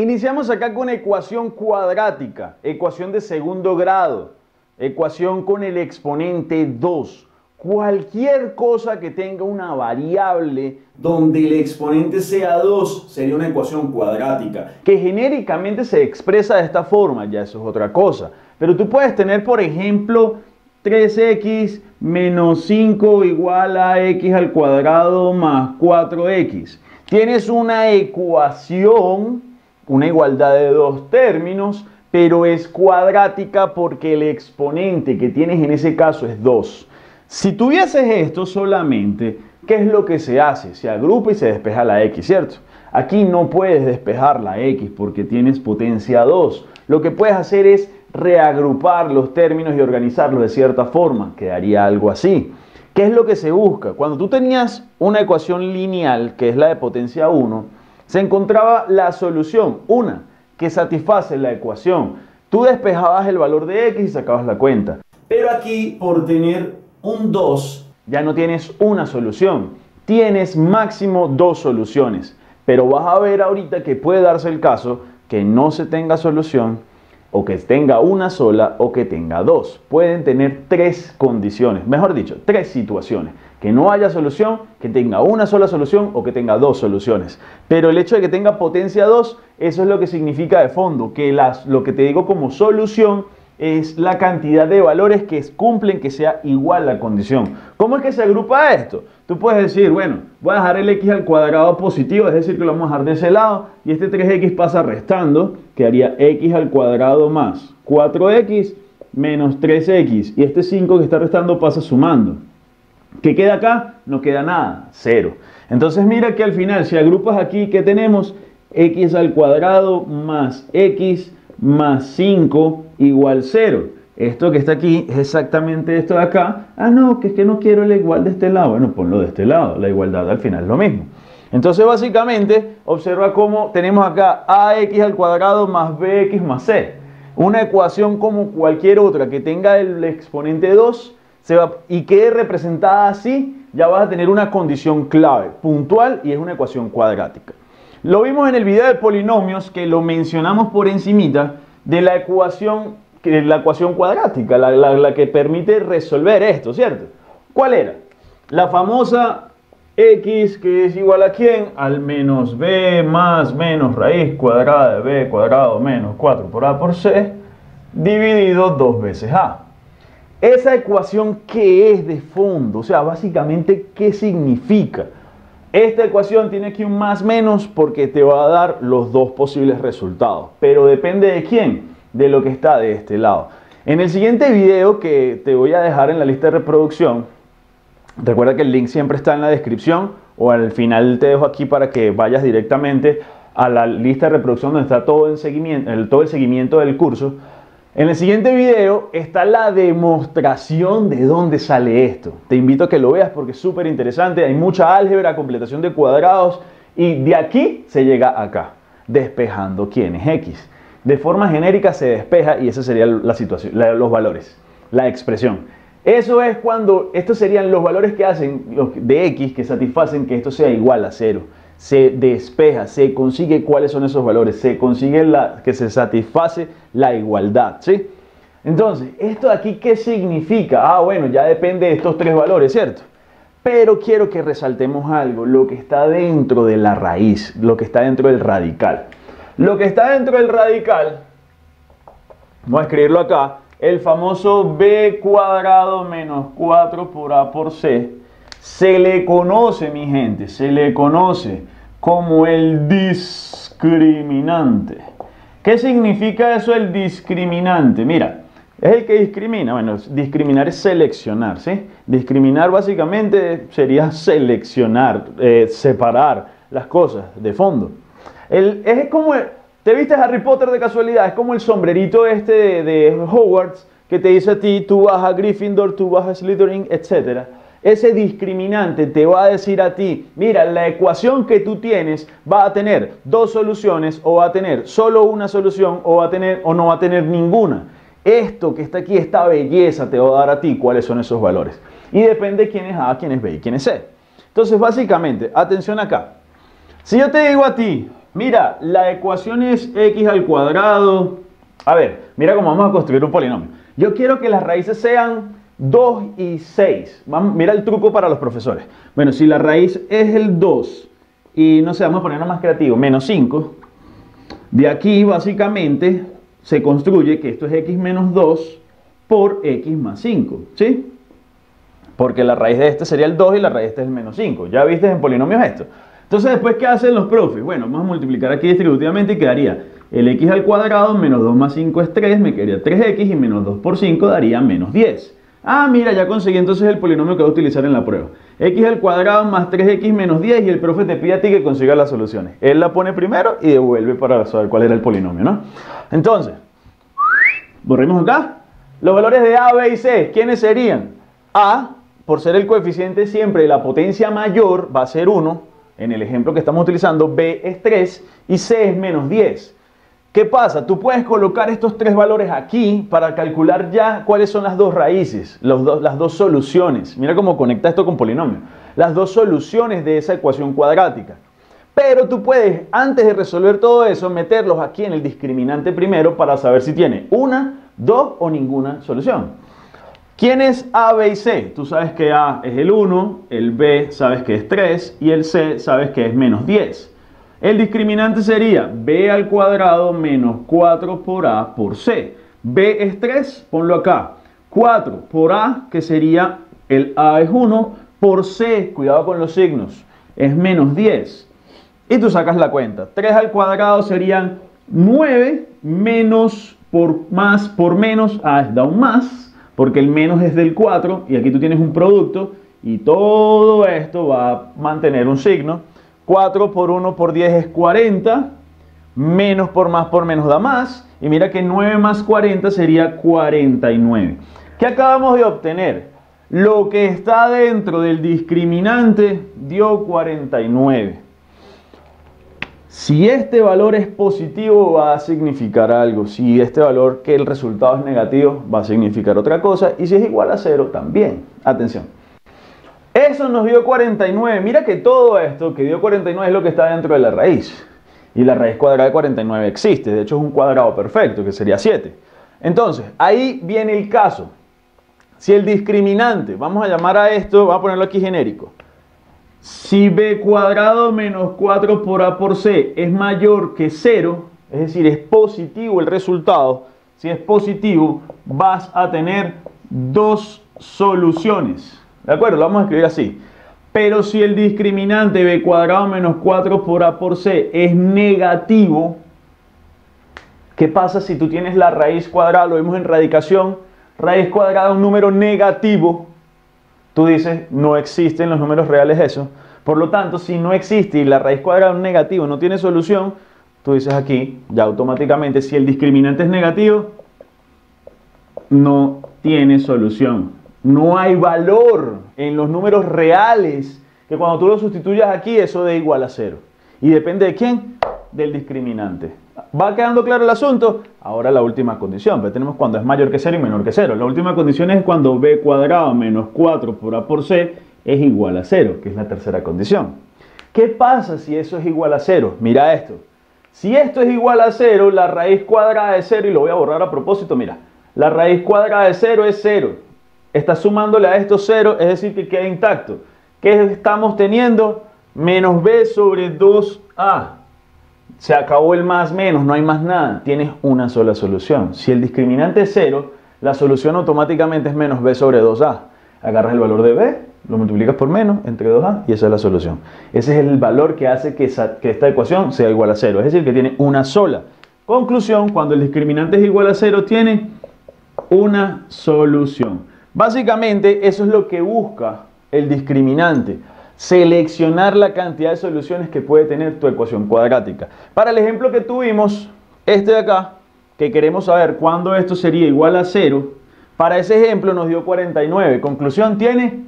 Iniciamos acá con ecuación cuadrática, ecuación de segundo grado, ecuación con el exponente 2. Cualquier cosa que tenga una variable donde el exponente sea 2 sería una ecuación cuadrática, que genéricamente se expresa de esta forma, ya eso es otra cosa. Pero tú puedes tener, por ejemplo, 3x menos 5 igual a x al cuadrado más 4x. Tienes una ecuación, una igualdad de dos términos, pero es cuadrática porque el exponente que tienes en ese caso es 2. Si tuvieses esto solamente, ¿qué es lo que se hace? Se agrupa y se despeja la x, ¿cierto? Aquí no puedes despejar la x porque tienes potencia 2. Lo que puedes hacer es reagrupar los términos y organizarlos de cierta forma. Quedaría algo así. ¿Qué es lo que se busca? Cuando tú tenías una ecuación lineal, que es la de potencia 1, se encontraba la solución, una, que satisface la ecuación. Tú despejabas el valor de x y sacabas la cuenta. Pero aquí, por tener un 2, ya no tienes una solución, tienes máximo dos soluciones. Pero vas a ver ahorita que puede darse el caso que no se tenga solución o que tenga una sola o que tenga dos. Pueden tener tres condiciones, mejor dicho, tres situaciones. Que no haya solución, que tenga una sola solución o que tenga dos soluciones. Pero el hecho de que tenga potencia 2, eso es lo que significa de fondo, que las, lo que te digo como solución es la cantidad de valores que cumplen que sea igual la condición. ¿Cómo es que se agrupa esto? Tú puedes decir, bueno, voy a dejar el x al cuadrado positivo, es decir, que lo vamos a dejar de ese lado, y este 3x pasa restando, quedaría x al cuadrado más 4x menos 3x, y este 5 que está restando pasa sumando. ¿Qué queda acá? No queda nada, cero. Entonces mira que al final, si agrupas aquí, ¿qué tenemos? x al cuadrado más x más 5 igual 0. Esto que está aquí es exactamente esto de acá. Ah, no, que es que no quiero la igual de este lado. Bueno, ponlo de este lado. La igualdad al final es lo mismo. Entonces, básicamente, observa cómo tenemos acá ax al cuadrado más bx más c. Una ecuación como cualquier otra que tenga el exponente 2 se va, y quede representada así, ya vas a tener una condición clave, puntual, y es una ecuación cuadrática. Lo vimos en el video de polinomios que lo mencionamos por encimita de la ecuación, la ecuación cuadrática, la, que permite resolver esto, ¿cierto? ¿Cuál era? La famosa x que es igual a quién? Al menos b más menos raíz cuadrada de b cuadrado menos 4 por a por c dividido dos veces a. Esa ecuación, ¿qué es de fondo? O sea, básicamente, ¿qué significa? Esta ecuación tiene aquí un más menos porque te va a dar los dos posibles resultados. Pero depende de quién, de lo que está de este lado. En el siguiente video que te voy a dejar en la lista de reproducción, recuerda que el link siempre está en la descripción o al final te dejo aquí para que vayas directamente a la lista de reproducción donde está todo, seguimiento, todo el seguimiento del curso. En el siguiente video está la demostración de dónde sale esto. Te invito a que lo veas porque es súper interesante. Hay mucha álgebra, completación de cuadrados y de aquí se llega acá, despejando quién es x. De forma genérica se despeja y esa sería la situación, los valores, la expresión. Eso es cuando estos serían los valores que hacen de x que satisfacen que esto sea igual a cero se despeja, se consigue cuáles son esos valores, se consigue la, que se satisface la igualdad, ¿sí? Entonces, ¿esto de aquí qué significa? Ah, bueno, ya depende de estos tres valores, ¿cierto? Pero quiero que resaltemos algo, lo que está dentro de la raíz, lo que está dentro del radical. Lo que está dentro del radical, voy a escribirlo acá, el famoso b cuadrado menos 4 por a por c, se le conoce, mi gente, se le conoce como el discriminante. ¿Qué significa eso el discriminante? Mira, es el que discrimina. Bueno, discriminar es seleccionar, ¿sí? Discriminar básicamente sería seleccionar, eh, separar las cosas de fondo. El, es como, ¿te viste Harry Potter de casualidad? Es como el sombrerito este de, de Hogwarts que te dice a ti, tú vas a Gryffindor, tú vas a Slytherin, etcétera ese discriminante te va a decir a ti, mira, la ecuación que tú tienes va a tener dos soluciones o va a tener solo una solución o va a tener o no va a tener ninguna. Esto que está aquí, esta belleza te va a dar a ti cuáles son esos valores. Y depende quién es A, quién es B y quién es C. Entonces, básicamente, atención acá. Si yo te digo a ti mira, la ecuación es x al cuadrado. A ver, mira cómo vamos a construir un polinomio. Yo quiero que las raíces sean 2 y 6. Vamos, mira el truco para los profesores. Bueno, si la raíz es el 2 y no sé, vamos a ponerlo más creativo, menos 5, de aquí básicamente se construye que esto es x menos 2 por x más 5, ¿sí? Porque la raíz de este sería el 2 y la raíz de este es el menos 5. ¿Ya viste en polinomios esto? Entonces, después, ¿qué hacen los profes? Bueno, vamos a multiplicar aquí distributivamente y quedaría el x al cuadrado menos 2 más 5 es 3, me quedaría 3x y menos 2 por 5 daría menos 10. Ah, mira, ya conseguí entonces el polinomio que voy a utilizar en la prueba. x al cuadrado más 3x menos 10 y el profe te pide a ti que consiga las soluciones. Él la pone primero y devuelve para saber cuál era el polinomio, ¿no? Entonces, borremos acá. Los valores de a, b y c, ¿quiénes serían? a, por ser el coeficiente siempre de la potencia mayor, va a ser 1, en el ejemplo que estamos utilizando, b es 3 y c es menos 10. ¿Qué pasa? Tú puedes colocar estos tres valores aquí para calcular ya cuáles son las dos raíces, las dos soluciones. Mira cómo conecta esto con polinomio. Las dos soluciones de esa ecuación cuadrática. Pero tú puedes, antes de resolver todo eso, meterlos aquí en el discriminante primero para saber si tiene una, dos o ninguna solución. ¿Quién es A, B y C? Tú sabes que A es el 1, el B sabes que es 3 y el C sabes que es menos 10. El discriminante sería b al cuadrado menos 4 por a por c. b es 3, ponlo acá. 4 por a, que sería el a es 1, por c, cuidado con los signos, es menos 10. Y tú sacas la cuenta. 3 al cuadrado serían 9 menos por más por menos, a da un más, porque el menos es del 4 y aquí tú tienes un producto y todo esto va a mantener un signo 4 por 1 por 10 es 40. Menos por más por menos da más. Y mira que 9 más 40 sería 49. ¿Qué acabamos de obtener? Lo que está dentro del discriminante dio 49. Si este valor es positivo va a significar algo. Si este valor que el resultado es negativo va a significar otra cosa. Y si es igual a 0 también. Atención. Eso nos dio 49. Mira que todo esto que dio 49 es lo que está dentro de la raíz. Y la raíz cuadrada de 49 existe. De hecho es un cuadrado perfecto, que sería 7. Entonces, ahí viene el caso. Si el discriminante, vamos a llamar a esto, vamos a ponerlo aquí genérico. Si b cuadrado menos 4 por a por c es mayor que 0, es decir, es positivo el resultado, si es positivo, vas a tener dos soluciones. ¿De acuerdo? Lo vamos a escribir así. Pero si el discriminante b cuadrado menos 4 por a por c es negativo, ¿qué pasa si tú tienes la raíz cuadrada? Lo vimos en radicación. Raíz cuadrada, un número negativo. Tú dices, no existen los números reales eso. Por lo tanto, si no existe y la raíz cuadrada un negativo no tiene solución, tú dices aquí, ya automáticamente, si el discriminante es negativo, no tiene solución. No hay valor en los números reales que cuando tú lo sustituyas aquí eso de igual a cero. ¿Y depende de quién? Del discriminante. ¿Va quedando claro el asunto? Ahora la última condición. tenemos cuando es mayor que cero y menor que cero. La última condición es cuando b cuadrado menos 4 por a por c es igual a cero, que es la tercera condición. ¿Qué pasa si eso es igual a cero? Mira esto. Si esto es igual a cero, la raíz cuadrada de cero, y lo voy a borrar a propósito, mira, la raíz cuadrada de cero es cero está sumándole a estos cero, es decir, que queda intacto. ¿Qué estamos teniendo? Menos b sobre 2a. Se acabó el más menos, no hay más nada. Tienes una sola solución. Si el discriminante es 0, la solución automáticamente es menos b sobre 2a. Agarras el valor de b, lo multiplicas por menos entre 2a y esa es la solución. Ese es el valor que hace que, que esta ecuación sea igual a 0. Es decir, que tiene una sola. Conclusión, cuando el discriminante es igual a 0, tiene una solución. Básicamente eso es lo que busca el discriminante, seleccionar la cantidad de soluciones que puede tener tu ecuación cuadrática. Para el ejemplo que tuvimos, este de acá, que queremos saber cuándo esto sería igual a 0, para ese ejemplo nos dio 49. Conclusión, tiene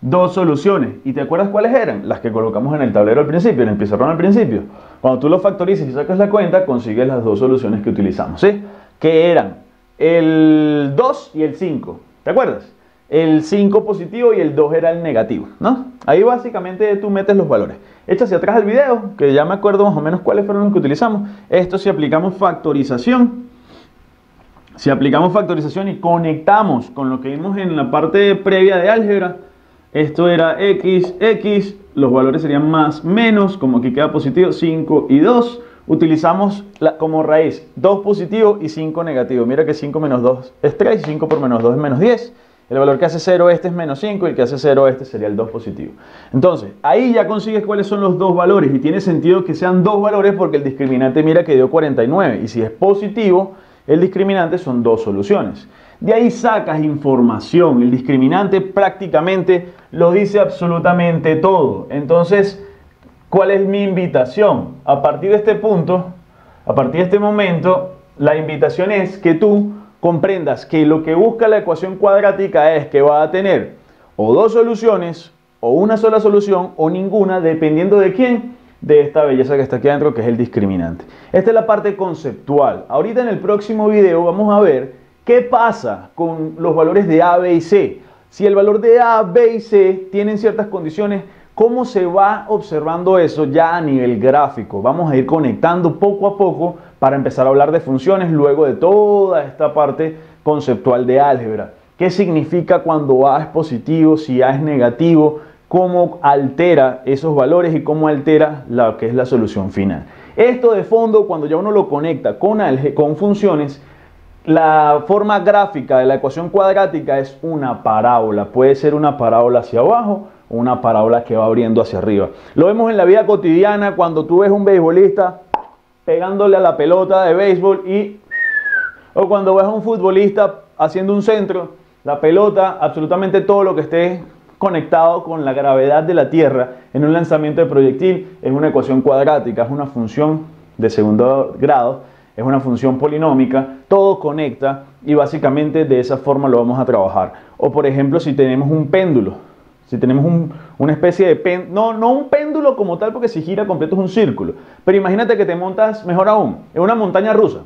dos soluciones. ¿Y te acuerdas cuáles eran? Las que colocamos en el tablero al principio, en el pizarrón al principio. Cuando tú lo factorices y sacas la cuenta, consigues las dos soluciones que utilizamos, ¿sí? Que eran el 2 y el 5. ¿Te acuerdas? el 5 positivo y el 2 era el negativo, ¿no? Ahí básicamente tú metes los valores. Echa hacia atrás el video, que ya me acuerdo más o menos cuáles fueron los que utilizamos. Esto si aplicamos factorización, si aplicamos factorización y conectamos con lo que vimos en la parte previa de álgebra, esto era x, x, los valores serían más, menos, como aquí queda positivo, 5 y 2. Utilizamos como raíz 2 positivo y 5 negativo. Mira que 5 menos 2 es 3 y 5 por menos 2 es menos 10. El valor que hace 0 este es menos 5 y el que hace 0 este sería el 2 positivo. Entonces, ahí ya consigues cuáles son los dos valores y tiene sentido que sean dos valores porque el discriminante mira que dio 49 y si es positivo, el discriminante son dos soluciones. De ahí sacas información. El discriminante prácticamente lo dice absolutamente todo. Entonces, ¿cuál es mi invitación? A partir de este punto, a partir de este momento, la invitación es que tú comprendas que lo que busca la ecuación cuadrática es que va a tener o dos soluciones, o una sola solución, o ninguna, dependiendo de quién, de esta belleza que está aquí adentro, que es el discriminante. Esta es la parte conceptual. Ahorita en el próximo video vamos a ver qué pasa con los valores de A, B y C. Si el valor de A, B y C tienen ciertas condiciones, ¿cómo se va observando eso ya a nivel gráfico? Vamos a ir conectando poco a poco para empezar a hablar de funciones luego de toda esta parte conceptual de álgebra. ¿Qué significa cuando A es positivo, si A es negativo? cómo altera esos valores y cómo altera lo que es la solución final. Esto de fondo, cuando ya uno lo conecta con, con funciones, la forma gráfica de la ecuación cuadrática es una parábola. Puede ser una parábola hacia abajo una parábola que va abriendo hacia arriba. Lo vemos en la vida cotidiana cuando tú ves un beisbolista pegándole a la pelota de béisbol y o cuando ves a un futbolista haciendo un centro, la pelota, absolutamente todo lo que esté conectado con la gravedad de la Tierra en un lanzamiento de proyectil es una ecuación cuadrática, es una función de segundo grado, es una función polinómica, todo conecta y básicamente de esa forma lo vamos a trabajar. O por ejemplo si tenemos un péndulo, si tenemos una especie de péndulo, no, no un péndulo como tal porque si gira completo es un círculo, pero imagínate que te montas, mejor aún, en una montaña rusa.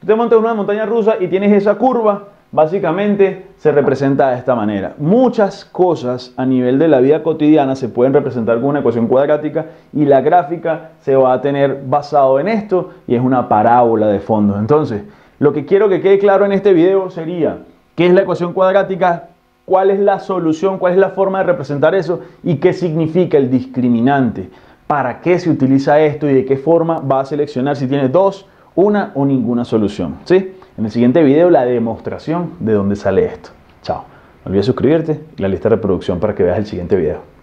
Tú te montas en una montaña rusa y tienes esa curva Básicamente se representa de esta manera. Muchas cosas a nivel de la vida cotidiana se pueden representar con una ecuación cuadrática y la gráfica se va a tener basado en esto y es una parábola de fondo. Entonces, lo que quiero que quede claro en este video sería qué es la ecuación cuadrática, cuál es la solución, cuál es la forma de representar eso y qué significa el discriminante, para qué se utiliza esto y de qué forma va a seleccionar si tiene dos, una o ninguna solución. ¿sí? En el siguiente video la demostración de dónde sale esto. Chao. No olvides suscribirte y la lista de reproducción para que veas el siguiente video.